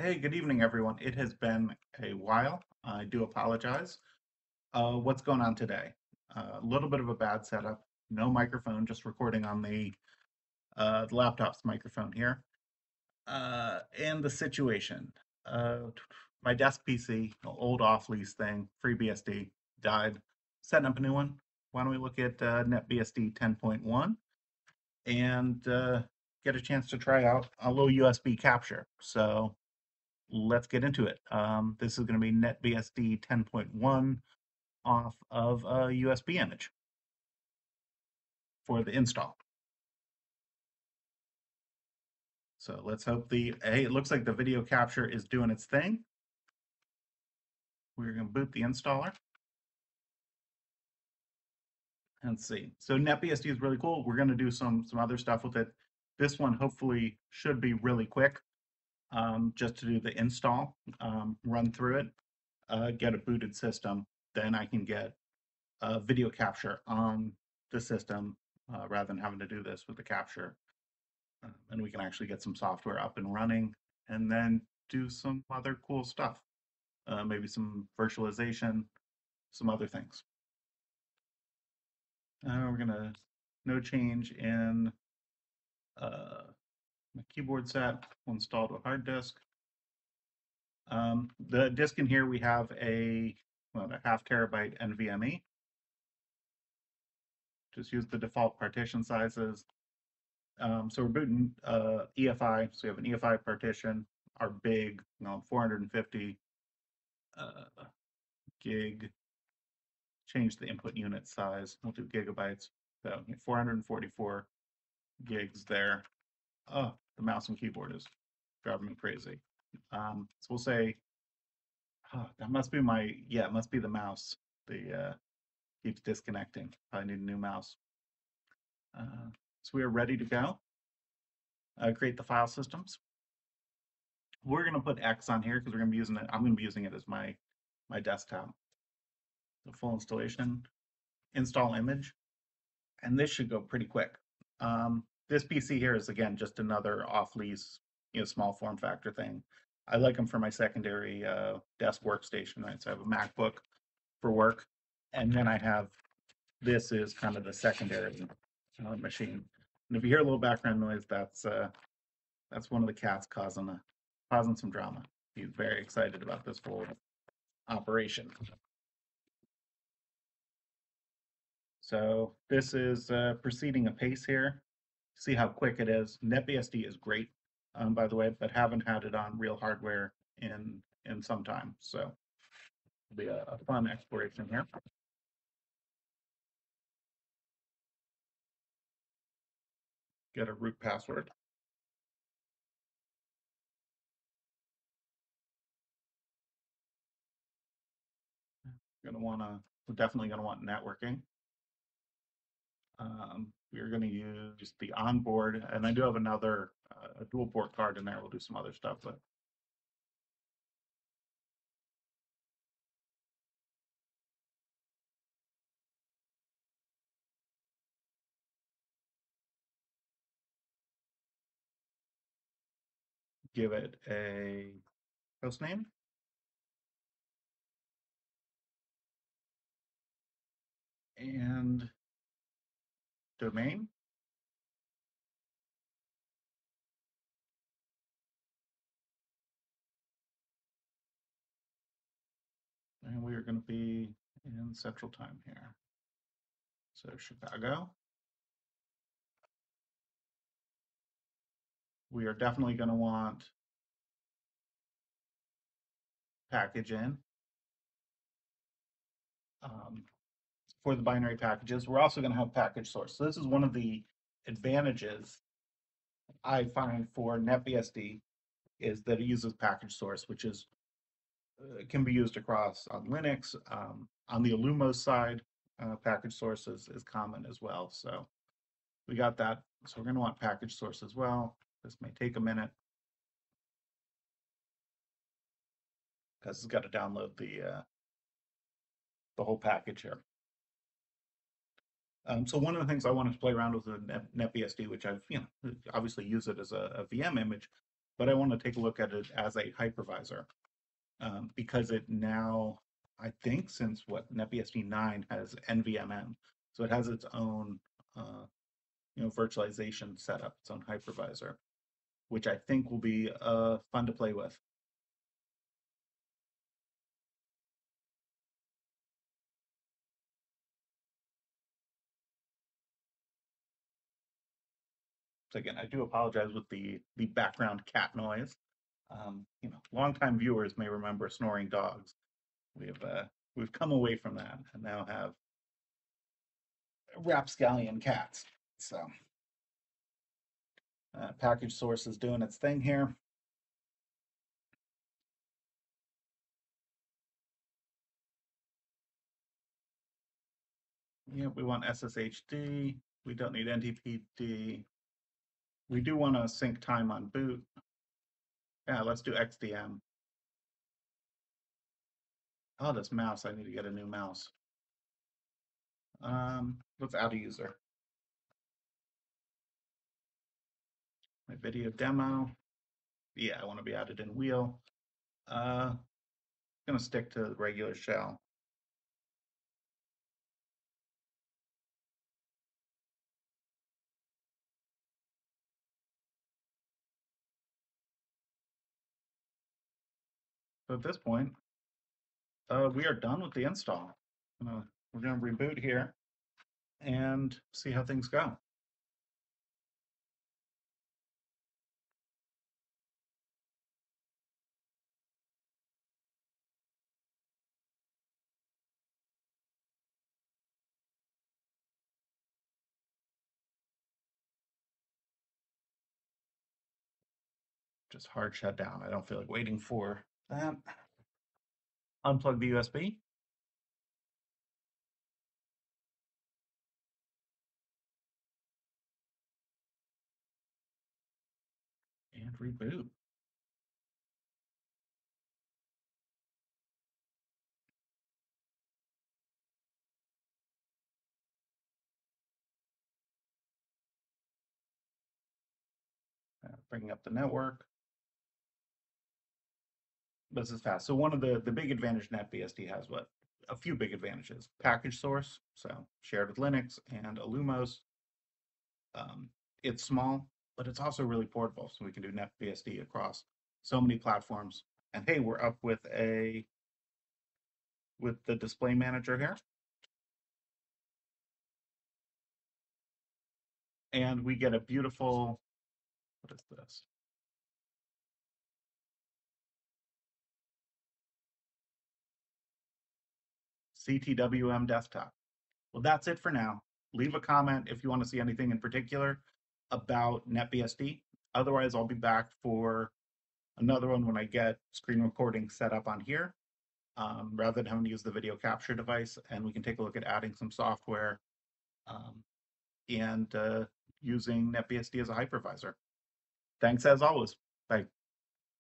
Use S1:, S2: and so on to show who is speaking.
S1: Hey, good evening, everyone. It has been a while. I do apologize. Uh, what's going on today? A little bit of a bad setup. No microphone, just recording on the uh, the laptop's microphone here. Uh, and the situation. Uh, my desk PC, old off lease thing, FreeBSD, died. Setting up a new one. Why don't we look at uh, NetBSD 10.1 and uh, get a chance to try out a little USB capture. So let's get into it. Um, this is going to be NetBSD 10.1 off of a USB image for the install. So let's hope the, hey, it looks like the video capture is doing its thing. We're going to boot the installer. And see. So NetBSD is really cool. We're going to do some some other stuff with it. This one hopefully should be really quick um, just to do the install, um, run through it, uh, get a booted system. Then I can get a video capture on the system uh, rather than having to do this with the capture. Uh, and we can actually get some software up and running and then do some other cool stuff. Uh, maybe some virtualization, some other things. Uh, we're gonna no change in uh, my keyboard set will install to a hard disk. Um, the disk in here, we have a, well, a half terabyte NVMe. Just use the default partition sizes. Um, so we're booting uh, EFI, so we have an EFI partition, our big, you know, 450 uh, gig. Change the input unit size. We'll do gigabytes. So 444 gigs there. Oh, the mouse and keyboard is driving me crazy. Um, so we'll say, oh, that must be my, yeah, it must be the mouse. The uh, keeps disconnecting. I need a new mouse. Uh, so we are ready to go. Uh, create the file systems. We're going to put X on here because we're going to be using it. I'm going to be using it as my my desktop. The full installation, install image, and this should go pretty quick. Um, this PC here is again just another off-lease, you know, small form factor thing. I like them for my secondary uh, desk workstation. Right, so I have a MacBook for work, and then I have this is kind of the secondary uh, machine. And if you hear a little background noise, that's uh, that's one of the cats causing a, causing some drama. He's very excited about this whole operation. So this is uh, proceeding apace here see how quick it is. NetBSD is great, um, by the way, but haven't had it on real hardware in in some time. So it'll be a, a fun exploration here. Get a root password. You're gonna wanna, definitely gonna want networking. Um, we're going to use the onboard, and I do have another uh, dual port card in there. We'll do some other stuff, but give it a host name. And domain. And we are going to be in central time here. So Chicago. We are definitely going to want package in. Um, for the binary packages. We're also going to have package source. So this is one of the advantages I find for NetBSD is that it uses package source, which is uh, can be used across on Linux. Um, on the Illumos side, uh, package source is, is common as well. So we got that. So we're going to want package source as well. This may take a minute because it's got to download the uh, the whole package here. Um, so one of the things I wanted to play around with is NetBSD, which I've you know obviously use it as a, a VM image, but I want to take a look at it as a hypervisor um, because it now, I think, since what NetBSD 9 has NVMM, so it has its own, uh, you know, virtualization setup, its own hypervisor, which I think will be uh, fun to play with. So again, I do apologize with the the background cat noise. Um, you know, longtime viewers may remember snoring dogs. We've uh, we've come away from that and now have rapscallion cats. So uh, package source is doing its thing here. Yeah, we want SSHD. We don't need NTPD. We do want to sync time on boot. Yeah, let's do XDM. Oh, this mouse, I need to get a new mouse. Um, let's add a user. My video demo. Yeah, I want to be added in wheel. Uh, gonna stick to the regular shell. So at this point, uh, we are done with the install. Uh, we're going to reboot here and see how things go. Just hard shut down. I don't feel like waiting for that. Unplug the USB. And reboot. Uh, Bringing up the network. This is fast. So one of the, the big advantage NetBSD has what? A few big advantages. Package source, so shared with Linux and Illumos. Um, it's small, but it's also really portable, so we can do NetBSD across so many platforms. And hey, we're up with a with the display manager here. And we get a beautiful, what is this? CTWM desktop. Well, that's it for now. Leave a comment if you want to see anything in particular about NetBSD. Otherwise, I'll be back for another one when I get screen recording set up on here, um, rather than having to use the video capture device. And we can take a look at adding some software um, and uh, using NetBSD as a hypervisor. Thanks as always. Bye.